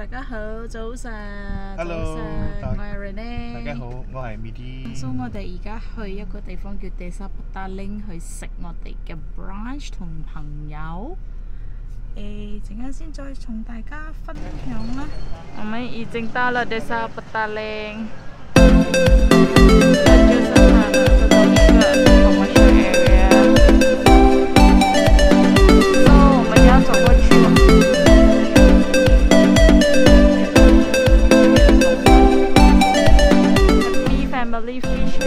大家好，早上，早晨，我係 Rene，大家好，我係 Midi。今朝我哋而家去一个地方叫 Desapdaling 去食我哋嘅 brunch 同朋友。诶，阵间先再同大家分享啦。我哋已经到啦 a l i n g Malifish，就是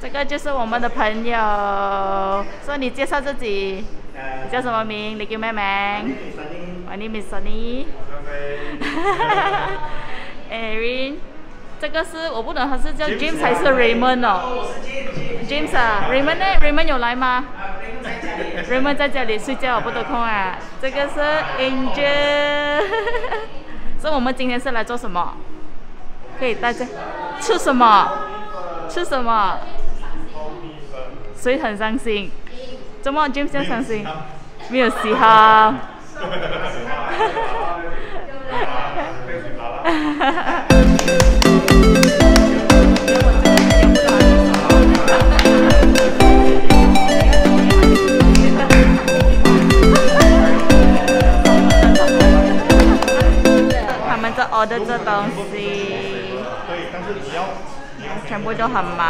这个就是我们的朋友，说你介绍自己，你叫什么名？你叫咩名 m y n a m e i s s o n n y 哈 a r i n 这个是我不懂，他是叫 James 还是 Raymond 哦？James 啊，Raymond 呢？Raymond 有来吗？人们在家里睡觉我不得空啊！这个是 Angel，以 我们今天是来做什么？可以大家吃什么？吃什么？所以很伤心？怎么 Jim 很伤心？没有洗好。我的这东西，全部都很忙。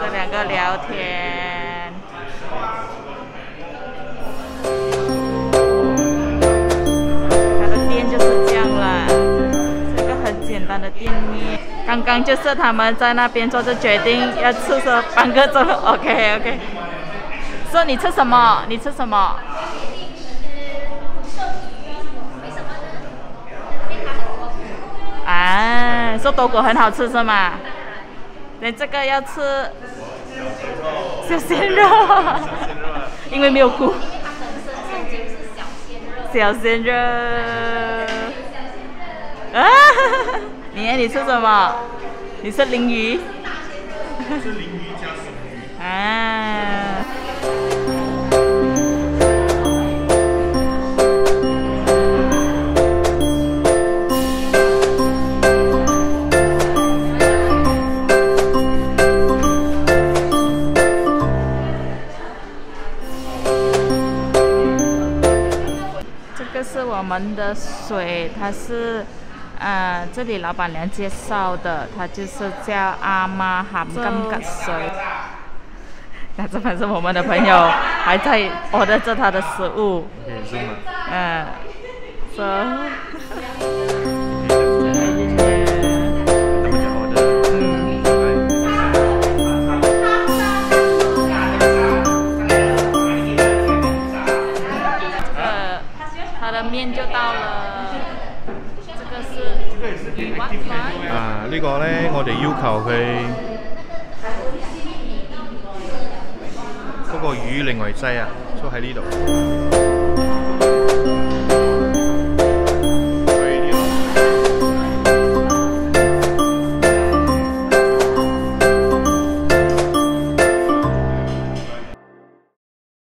这两个聊天，他的店就是这样啦，一个很简单的店面。刚刚就是他们在那边做这决定，要吃说半个钟，OK OK。说你吃什么？你吃什么？你说多果很好吃是吗？你这个要吃小鲜肉，小鲜肉，因为没有菇。小鲜肉。小鲜肉。啊！你你吃什么？你吃鲮鱼。是鲮鱼加什么鱼？啊。这是我们的水，它是，呃，这里老板娘介绍的，它就是叫阿妈喊干干水。那这可是我们的朋友，还在我在这他的食物。嗯，是。面就到了，这个是鱼丸。啊，呢个呢，我哋要求佢，嗰个鱼另外制啊，都喺呢度。